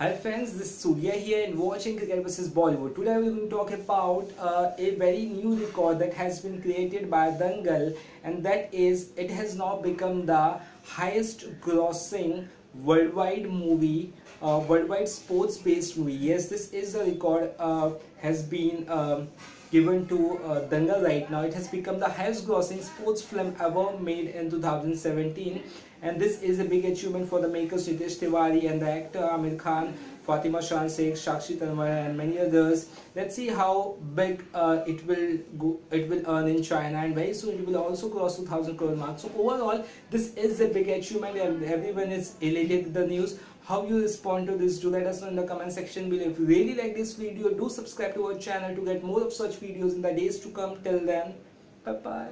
Hi friends, this is Surya here and watching Cricket vs Bollywood. Today we are going to talk about uh, a very new record that has been created by Dangal and that is it has now become the highest grossing worldwide movie, uh, worldwide sports based movie. Yes, this is the record uh, has been um, given to uh, Dangal right now. It has become the highest grossing sports film ever made in 2017 and this is a big achievement for the makers Nitesh Tiwari and the actor Aamir Khan, Fatima Sana Shaikh, Sakshi Tanwar and many others. Let's see how big uh, it will go, it will earn in China and very soon it will also cross 2000 crore mark. So overall this is a big achievement and everyone is elated with the news. How you respond to this do let us know in the comment section below. If you really like this video do subscribe to our channel to get more of such videos in the days to come. Till then bye bye.